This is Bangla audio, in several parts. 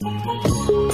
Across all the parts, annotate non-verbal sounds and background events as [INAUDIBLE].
হায়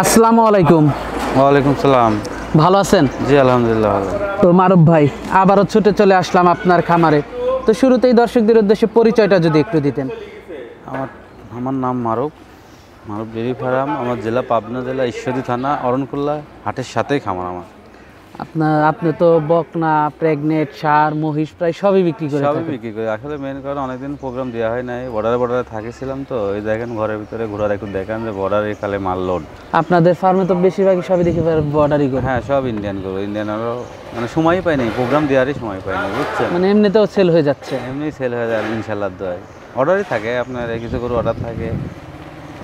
আসসালামু আলাইকুম। ওয়ালাইকুম সালাম। ভালো আছেন? জি আলহামদুলিল্লাহ তো মারুফ ভাই আবারও ছুটে চলে আসলাম আপনার খামারে। তো শুরুতেই দর্শকদের উদ্দেশ্যে পরিচয়টা যদি একটু দিতেন। আমার আমার নাম মারুফ। মারুফ ডেরি ফার্ম আমার জেলা পাবনা জেলা ঈশ্বরী থানা অরণকুল্লা হাটের সাথেই খামার আমার। আপনার আপনি তো বকনা প্রেগনেট সার মহিষ প্রায় সবই বিক্রি করে সবই বিক্রি করি। আসলে মেন কারণ অনেকদিন প্রোগ্রাম দেওয়া হয় নাই। বর্ডারে বর্ডারে থাকিছিলাম তো ওই দেখেন ঘরের ভিতরে ঘোরার একটু দেখান যে বর্ডারে খালে মাল লোড আপনাদের ফার্মে তো বেশিরভাগই সবই দেখি বর্ডারই করে। হ্যাঁ সব ইন্ডিয়ান গরু ইন্ডিয়ান আরও মানে সময়ই পাইনি প্রোগ্রাম দেওয়ারই সময় পাইনি বুঝছেন? মানে এমনিতেও সেল হয়ে যাচ্ছে। এমনি সেল হয়ে যায় ইনশাল্লাহ দয়। অর্ডারই থাকে আপনার কিছু গরু অর্ডার থাকে।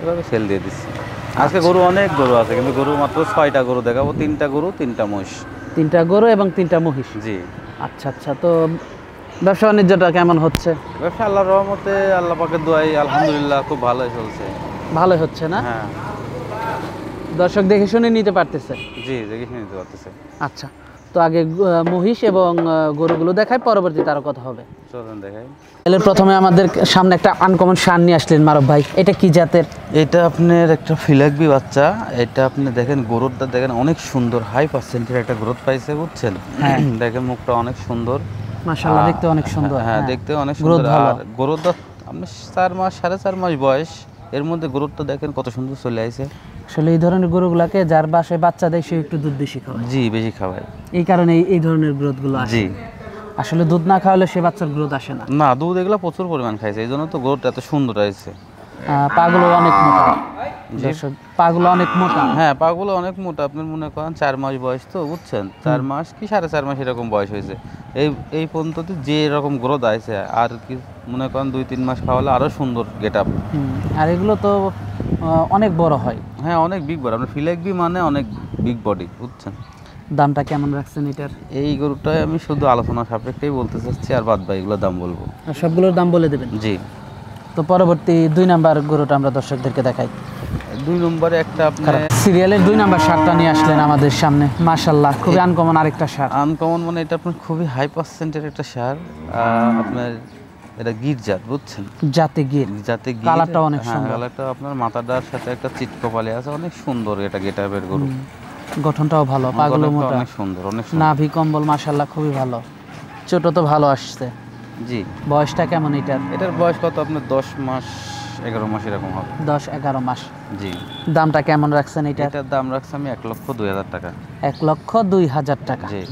এভাবে সেল দিয়ে দিচ্ছি। আজকে গরু অনেক গরু আছে কিন্তু গরু মাত্র ছয়টা গরু দেখাবো তিনটা গরু তিনটা মহিষ। তিনটা গরু এবং তিনটা মহিষ? জি। আচ্ছা আচ্ছা তো ব্যবসা বাণিজ্যটা কেমন হচ্ছে? ব্যবসা আল্লাহ রহমতে আল্লাহ পাকে দোয়াই আলহামদুলিল্লাহ খুব ভালোই চলছে। ভালোই হচ্ছে না? হ্যাঁ। দর্শক দেখে শুনে নিতে পারতেছে? জি দেখে শুনে নিতে পারতেছে। আচ্ছা। তো আগে মহিষ এবং গরুগুলো দেখায় পরবর্তীতে আরও কথা হবে। চলুন দেখাই। প্রথমে আমাদের সামনে একটা আনকমন সার নিয়ে আসলেন মারব ভাই। এটা কি জাতের? এটা আপনার একটা ফিলাকবি বাচ্চা। এটা আপনি দেখেন গ্রোথটা দেখেন অনেক সুন্দর হাই পার্সেন্টের একটা গ্রোথ পাইছে বুঝছেন? হ্যাঁ। [CLEARS THROAT] দেখেন মুখটা অনেক সুন্দর। মাশাআল্লাহ দেখতে অনেক সুন্দর। হ্যাঁ দেখতে অনেক সুন্দর। আর আপনার চার মাস সাড়ে চার মাস বয়স এর মধ্যে গ্রোথটা দেখেন কত সুন্দর চলে আসে আসলে এই ধরনের গরুগুলাকে যার বাসায় বাচ্চা দেয় সে একটু দুধ বেশি খাওয়ায়। জি বেশি খাওয়ায়। এই কারণে এই- ধরনের গ্রোথগুলো আসে। জি। আসলে দুধ না খাওয়ালে সে বাচ্চার গ্রোথ আসে না। না দুধ এগুলো প্রচুর পরিমাণ খাইছে এই জন্য তো গ্রোথ এত সুন্দর হয়েছে। পাগুলো অনেক মোটা। পাগুলো অনেক মোটা। হ্যাঁ পাগুলো অনেক মোটা আপনি মনে করেন চার মাস বয়স তো বুঝছেন? চার মাস কি সাড়ে চার মাস এরকম বয়স হয়েছে। এই এই পর্যন্ত যে এরকম গ্রোথ আছে আর কি মনে করেন দুই তিন মাস খাওয়ালে আরও সুন্দর গেট আপ। আর এগুলো তো অনেক বড় হয়। হ্যাঁ অনেক বিগ বডি আপনার ফিলেকবি মানে অনেক বিগ বডি বুঝছেন? দামটা কেমন রাখছেন এটার? এই গরুটাই আমি শুধু আলোচনা সাপেক্ষেই বলতে চাচ্ছি আর বাদ এগুলোর দাম বলব। আর সবগুলোর দাম বলে দেবেন? জি। তো পরবর্তী দুই নাম্বার গরুটা আমরা দর্শকদেরকে দেখাই। দুই নম্বরে একটা আপনার সিরিয়ালের দুই নাম্বার শার্টটা নিয়ে আসলেন আমাদের সামনে। মাশাল্লাহ খুবই আনকমন আরেকটা শার্ট আনকমন মানে এটা আপনার খুবই হাই পার্সেন্টের একটা সার। আপনার এটা জাত বুঝছেন? জাতে গির। যাতে গির কালারটাও অনেক হ্যাঁ, সুন্দর। কালারটা আপনার মাথাটার সাথে একটা চিট কপালে আছে অনেক সুন্দর এটা গেটাবের গরু। গঠনটাও ভালো পাগলো গলাটা মোটা অনেক সুন্দর অনেক সুন্দর। নাভি কম্বল মাশাল্লাহ খুবই ভালো। ছোট তো ভালো আসছে। জি। বয়সটা কেমন এটার? এটার বয়স কত? আপনার দশ মাস এগারো মাস এরকম হবে। দশ এগারো মাস। জি। দামটা কেমন রাখছেন এটার? এটার দাম রাখছি আমি এক লক্ষ দুই হাজার টাকা। এক লক্ষ দুই হাজার টাকা। জি।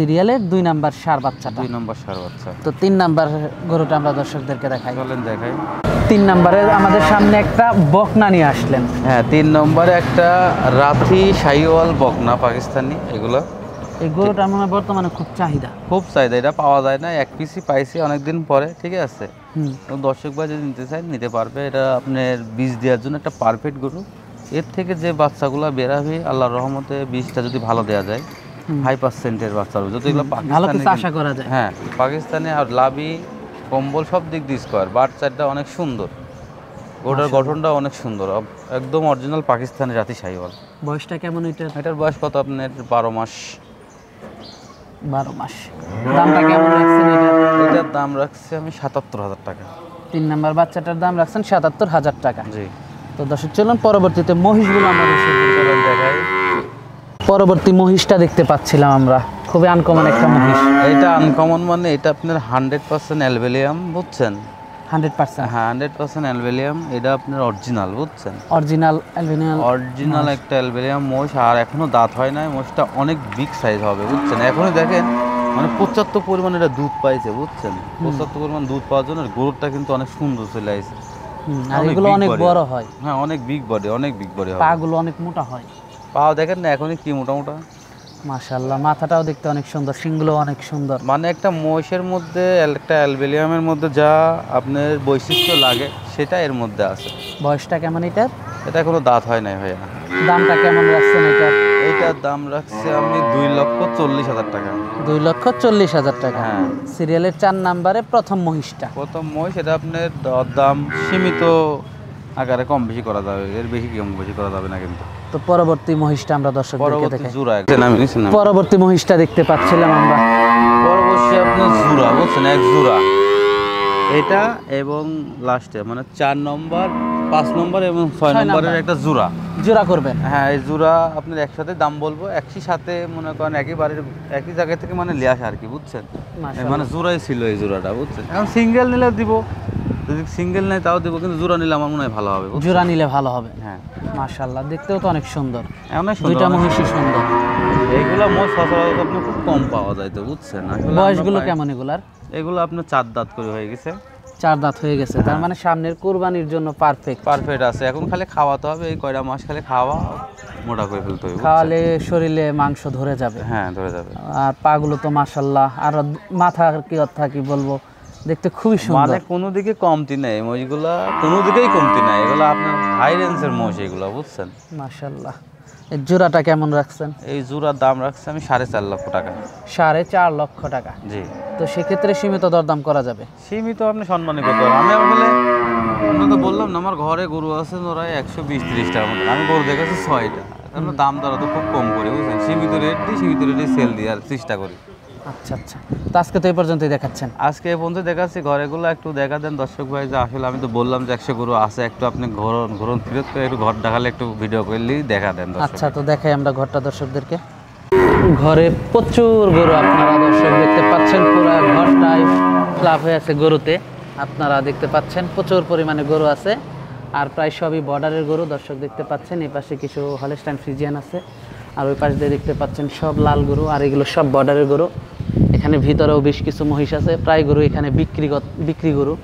সিরিয়ালের দুই নাম্বার সার বাচ্চাটা। দুই নম্বর সার বাচ্চা। তো তিন নাম্বার গরুটা আমরা দর্শকদেরকে দেখাই। চলেন দেখাই। তিন নাম্বারে আমাদের সামনে একটা বকনা নিয়ে আসলেন। হ্যাঁ তিন নম্বরে একটা রাথি শাহিওয়াল বকনা পাকিস্তানি। এগুলো এই গরুটার মনে বর্তমানে খুব চাহিদা। খুব চাহিদা এটা পাওয়া যায় না। এক পিসই পাইছি অনেকদিন পরে ঠিক আছে? তো দর্শক ভাই যদি নিতে চায় নিতে পারবে। এটা আপনার বীজ দেওয়ার জন্য একটা পারফেক্ট গরু। এর থেকে যে বাচ্চাগুলো বেরাবে আল্লাহর রহমতে বীজটা যদি ভালো দেওয়া যায় হাই পার্সেন্টের বাচ্চা হবে যত এগুলো ভালো কিছু আশা করা যায়। হ্যাঁ পাকিস্তানে আর লাভি কম্বল সব দিক দিয়ে স্কোয়ার অনেক সুন্দর। ওটার গঠনটা অনেক সুন্দর। একদম অরিজিনাল পাকিস্তানি জাতি সাইওয়াল বয়সটা কেমন এটা? এটার বয়স কত আপনার? বারো মাস। বারো মাস। দামটা কেমন রাখছেন এটা? এটার দাম রাখছি আমি সাতাত্তর হাজার টাকা। তিন নাম্বার বাচ্চাটার দাম রাখছেন সাতাত্তর হাজার টাকা। জি। তো দর্শক চলুন পরবর্তীতে মহিষগুলো আমরা পরবর্তী মহিষটা দেখতে পাচ্ছিলাম আমরা। খুবই আনকমন একটা মহিষ। এটা আনকমন মানে এটা আপনার হান্ড্রেড পার্সেন্ট অ্যালবেলিয়াম বুঝছেন? হান্ড্রেড পার্সেন্ট হ্যাঁ হান্ড্রেড পার্সেন্ট অ্যালবেলিয়াম এটা আপনার অরিজিনাল বুঝছেন? অরিজিনাল অ্যালবিনিয়াল অরিজিনাল একটা অ্যালবেলিয়াম মোষ আর এখনও দাঁত হয় নাই মোষটা অনেক বিগ সাইজ হবে বুঝছেন? এখনই দেখেন মানে পর্যাপ্ত পরিমাণে এটা দুধ পাইছে বুঝছেন? পর্যাপ্ত পরিমাণ দুধ পাওয়ার জন্য গরুরটা কিন্তু অনেক সুন্দর চলে আসছে আর এগুলো অনেক বড় হয়। হ্যাঁ অনেক বিগ বডি অনেক বিগ বডি হবে। পাগুলো অনেক মোটা হয়। পাও দেখেন না এখনই কি মোটা মোটা মাশাল্লাহ মাথাটাও দেখতে অনেক সুন্দর শিংগুলো অনেক সুন্দর। মানে একটা মহিষের মধ্যে একটা অ্যালবেলিয়ামের মধ্যে যা আপনার বৈশিষ্ট্য লাগে সেটা এর মধ্যে আছে। বয়সটা কেমন এটার? এটা কোনো দাঁত হয় নাই ভাইয়া। দামটা কেমন রাখছেন এটার? এইটার দাম রাখছে আমি দুই লক্ষ চল্লিশ হাজার টাকা। দুই লক্ষ চল্লিশ হাজার টাকা। হ্যাঁ। সিরিয়ালের চার নাম্বারে প্রথম মহিষটা। প্রথম মহিষ এটা আপনার দর দাম সীমিত আকারে কম বেশি করা যাবে এর বেশি কম বেশি করা যাবে না কিন্তু। তো পরবর্তী মহিষটা আমরা দর্শকদেরকে দেখাই পরবর্তী মহিষটা দেখতে পাচ্ছিলাম আমরা। পরবর্তী বুঝছেন? এক জোড়া এটা এবং লাস্টে মানে চার নম্বর পাঁচ নম্বর এবং ছয় নম্বরের একটা জোড়া জোড়া করবেন। হ্যাঁ এই জোড়া আপনার একসাথে দাম বলব একই সাথে মনে করেন একই বাড়ির একই জায়গা থেকে মানে লিয়ে আসে আর কি বুঝছেন? মানে জোড়াই ছিল এই জোড়াটা বুঝছেন? এখন সিঙ্গেল নিলে দিব যদি সিঙ্গেল নেয় তাও দিব কিন্তু জোড়া নিলে আমার মনে হয় ভালো হবে? জোড়া নিলে ভালো হবে। হ্যাঁ। মাশাল্লাহ দেখতেও তো অনেক সুন্দর। অনেক সুন্দর, দুইটা মহিষই সুন্দর। এইগুলো মোট সচরাচর খুব কম পাওয়া যায় তো বুঝছেন? বয়সগুলো কেমন এগুলার? এগুলো আপনার চার দাঁত করে হয়ে গেছে। চার দাঁত হয়ে গেছে তার হ্যাঁ। মানে সামনের কুরবানির জন্য পারফেক্ট পারফেক্ট আছে এখন খালি খাওয়াতে হবে এই কয়টা মাস খালি খাওয়া মোটা করে ফেলতে হবে খাওয়ালে শরীরে মাংস ধরে যাবে। হ্যাঁ ধরে যাবে। আর পাগুলো তো মাশাল্লাহ আর মাথা কি কথা কি বলব? দেখতে খুবই সুন্দর। মানে কোনো দিকে কমতি নেই মহিষগুলা কোনো দিকেই কমতি নাই। এগুলো আপনার হাই রেঞ্জের মহিষ এগুলো বুঝছেন? মাশাল্লাহ এই জোড়াটা কেমন রাখছেন? এই জোড়ার দাম রাখছে আমি সাড়ে চার লক্ষ টাকা। সাড়ে চার লক্ষ টাকা। জি। তো সেক্ষেত্রে সীমিত দরদাম করা যাবে? সীমিত আপনি সম্মানই করতে পারেন আমি আসলে আমরা তো বললাম না আমার ঘরে গরু আছে ওরা একশো বিশ তিরিশটার মতো। আমি গরু দেখেছি ছয়টা। কারণ দাম দর তো খুব কম করি বুঝছেন? সীমিত রেট দিই সীমিত রেটে সেল দিই আর চেষ্টা করি। আচ্ছা আচ্ছা। তো আজকে তো এই পর্যন্তই দেখাচ্ছেন। আজকে এই পর্যন্ত দেখাচ্ছি। ঘরেগুলো একটু দেখা দেন দর্শক ভাই যে আসলে আমি তো বললাম যে একশো গরু আছে একটু আপনি ঘর ঘরন ফিরত করে একটু ঘর দেখালে একটু ভিডিও করলেই দেখা দেন আচ্ছা তো দেখাই আমরা ঘরটা দর্শকদেরকে। ঘরে প্রচুর গরু আপনারা দর্শক দেখতে পাচ্ছেন। পুরো ঘরটাই ফ্লাপ হয়ে আছে গরুতে। আপনারা দেখতে পাচ্ছেন প্রচুর পরিমাণে গরু আছে। আর প্রায় সবই বর্ডারের গরু দর্শক দেখতে পাচ্ছেন। এই পাশে কিছু হলস্টাইন ফ্রিজিয়ান আছে। আর ওই পাশ দিয়ে দেখতে পাচ্ছেন সব লাল গরু, আর এগুলো সব বর্ডারের গরু। এখানে ভিতরেও বেশ কিছু মহিষ আছে, প্রায় গরু এখানে বিক্রি বিক্রি গরু।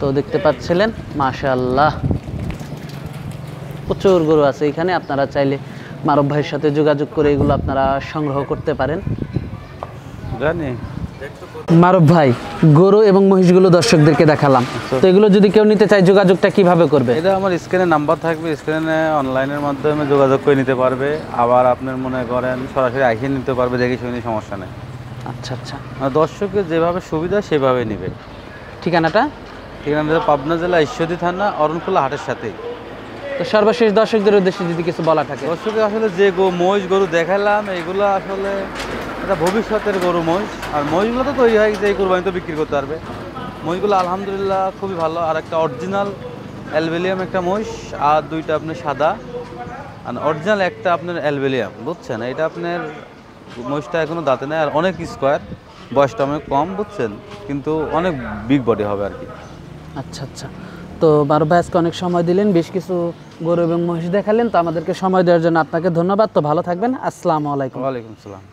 তো দেখতে পাচ্ছিলেন মাশাল্লাহ প্রচুর গরু আছে এখানে, আপনারা চাইলে মারব ভাইয়ের সাথে যোগাযোগ করে এগুলো আপনারা সংগ্রহ করতে পারেন। জানি। মারব ভাই গরু এবং মহিষগুলো দর্শকদেরকে দেখালাম। তো এগুলো যদি কেউ নিতে চায় যোগাযোগটা কীভাবে করবে? এটা আমার স্ক্রিনে নাম্বার থাকবে স্ক্রিনে অনলাইনের মাধ্যমে যোগাযোগ করে নিতে পারবে। আবার আপনার মনে করেন সরাসরি আইসে নিতে পারবে দেখে শুনে সমস্যা নেই। আচ্ছা আচ্ছা। মানে দর্শকের যেভাবে সুবিধা সেভাবে নেবে। ঠিকানাটা? ঠিক আছে পাবনা জেলা ঈশ্বরদী থানা অরণখোলা হাটের সাথেই। তো সর্বশেষ দর্শকদের উদ্দেশ্যে যদি কিছু বলা থাকে। দর্শকের আসলে যে গো মহিষ গরু দেখালাম এগুলো আসলে এটা ভবিষ্যতের গরু মহিষ। আর মহিষগুলো তো তৈরি হয় যে এই কোরবানি তো বিক্রি করতে পারবে। মহিষগুলো আলহামদুলিল্লাহ খুবই ভালো। আর একটা অরিজিনাল অ্যালবেলিয়াম একটা মহিষ আর দুইটা আপনার সাদা। আর অরিজিনাল একটা আপনার অ্যালবেলিয়াম বুঝছেন? এটা আপনার মহিষটা এখনও দাঁতে নেই আর অনেক স্কোয়ার বয়সটা অনেক কম বুঝছেন? কিন্তু অনেক বিগ বডি হবে আর কি। আচ্ছা আচ্ছা। তো বারো ভাই আজকে অনেক সময় দিলেন বেশ কিছু গরু এবং মহিষ দেখালেন। তো আমাদেরকে সময় দেওয়ার জন্য আপনাকে ধন্যবাদ। তো ভালো থাকবেন। আসসালামু আলাইকুম। ওয়ালাইকুম আসসালাম।